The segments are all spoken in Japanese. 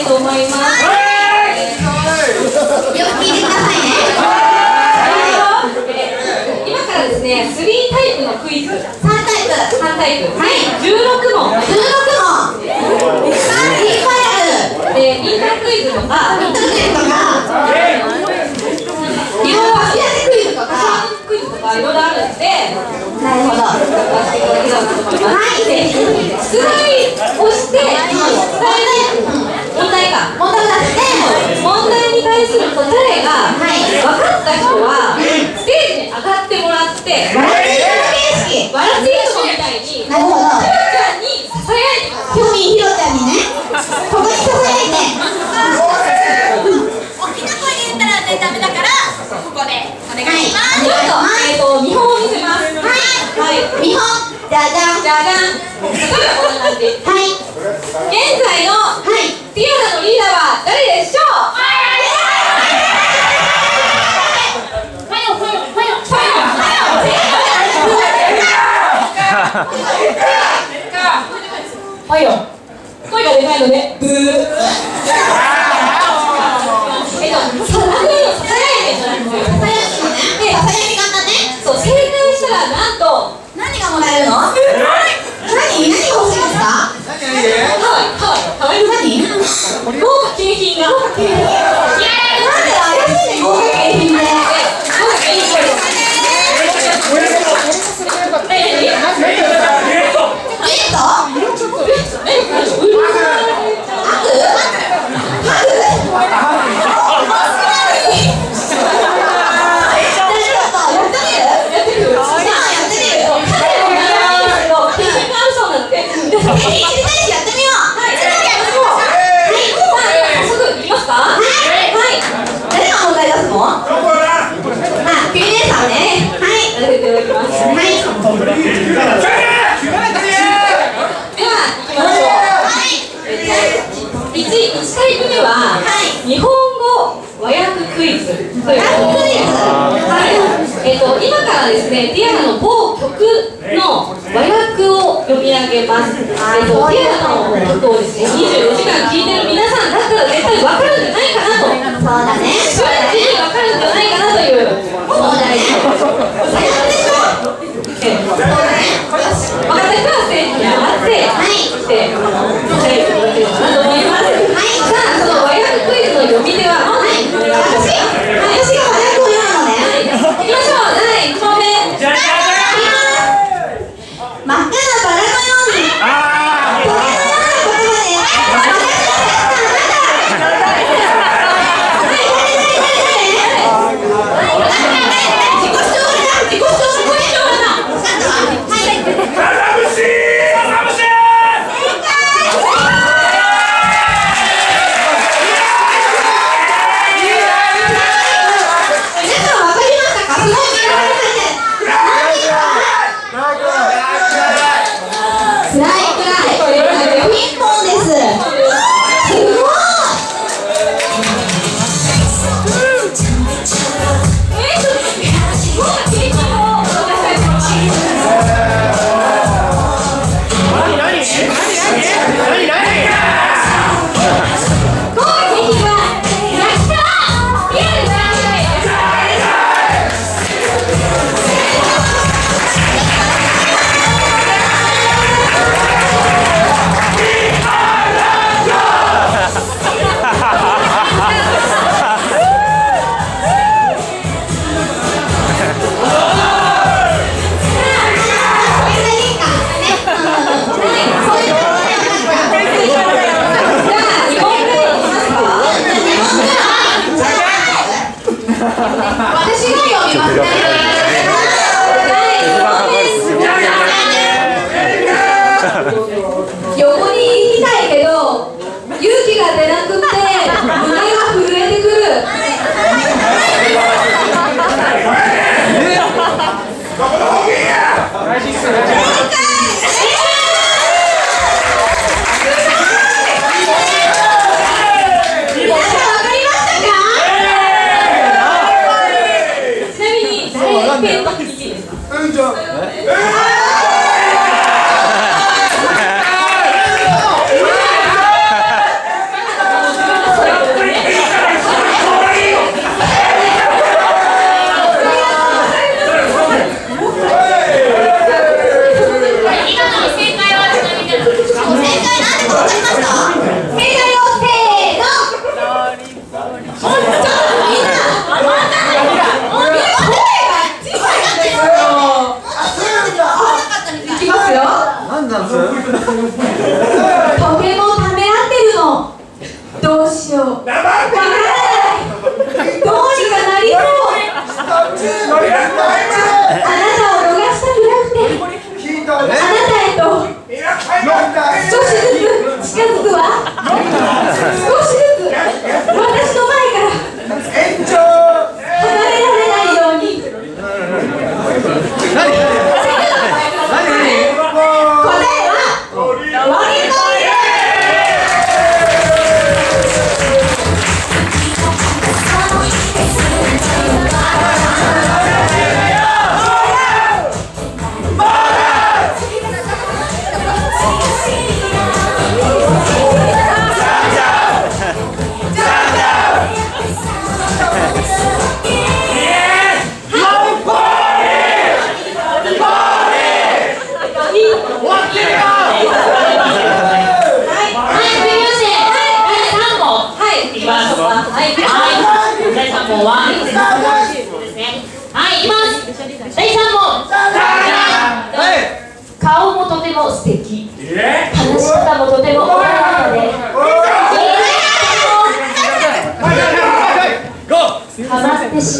いと思います。えーよく聞いてくださいねえー今からですね、3タイプのクイズ、3タイプ。3タイプ、16問、16問。いっぱいあるで、インタークイズとか、インタークイズとか。いろいろクイズとかクイズとかいろいろあるんで、なるほど。はい。ぜひ。出題をして、出題で問題か。問題出して問題に対する答えがはい分かった人はステージに上がってもらって笑っている形式笑っているのみたいになるほどひろちゃんにささやいてくださいヒョミンヒロちゃんにねここにささやいて大きな声で言ったらねダメだからここでお願いします、ちょっと,、えー、と見本を見せますはい、はい、見本じゃじゃんじゃじゃん例えばこんな感じ現はい。在のはい。ティアナのリーダーは誰でしょうはい。よ声がでかい。のでブーえっとささやいてささやいてじゃないんですよささやきのねでささやき方ねそう正解したらなんと何がもらえるの何何が欲しいですかハワイハワイハワイ何なんで豪華景品が豪華景品怪しいね豪華景品で豪華景品ゲートハグ日本語和訳クイズということではいえっと今からですねティアナの某曲の和訳を読み上げます。えっとティアナの曲をですね24時間聴いてる皆さんだったら絶対わかるんじゃないかなと。そうだね瞬時にわかるんじゃないかなという。そうだね分かった人はステージに上がって、はいポケモンスとてもためらってるの。どうしよう。どうにかなりそう。あなたを逃したくなくて。あなたへと。少しずつ近づくわ。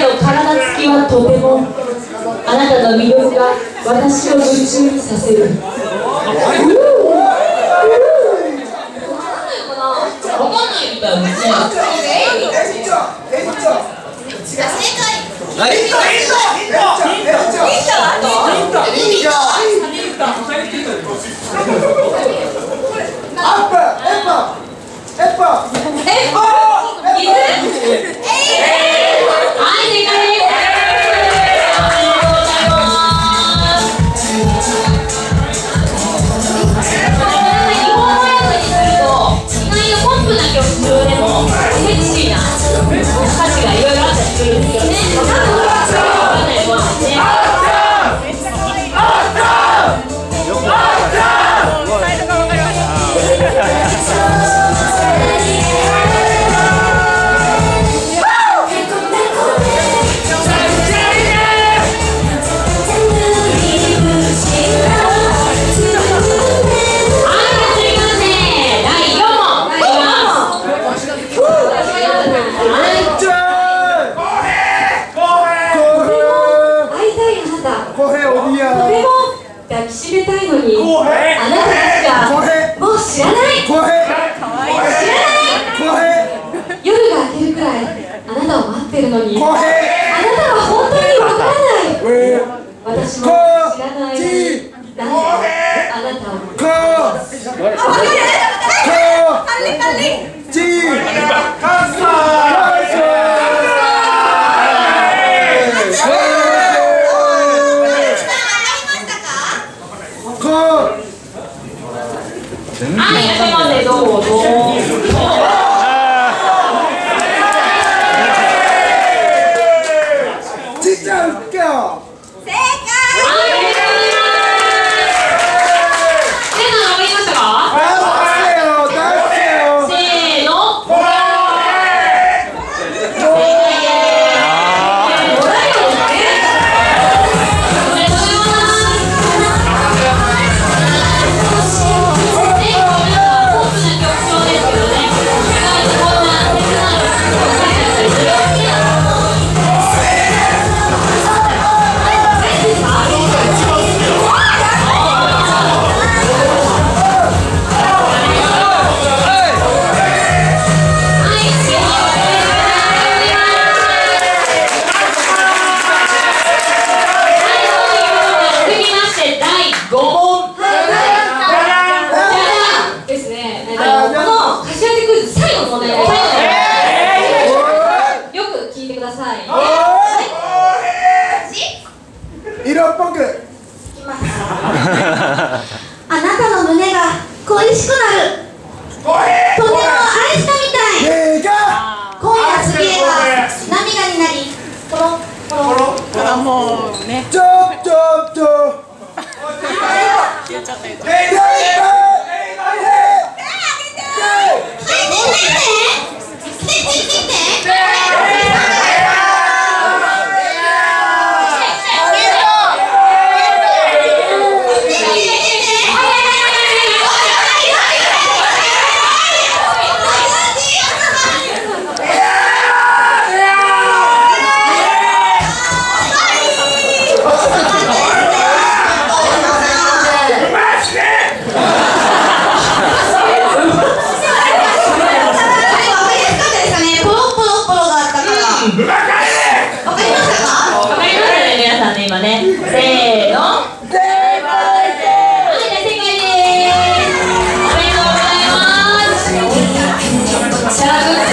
の体つきはとてもあなたの魅力が私を夢中にさせる。アッるのに。あなたは本当にわからない私も知らない。あなたは、ませ、どう。ぞ。もうね。ちょっとちょ。っとます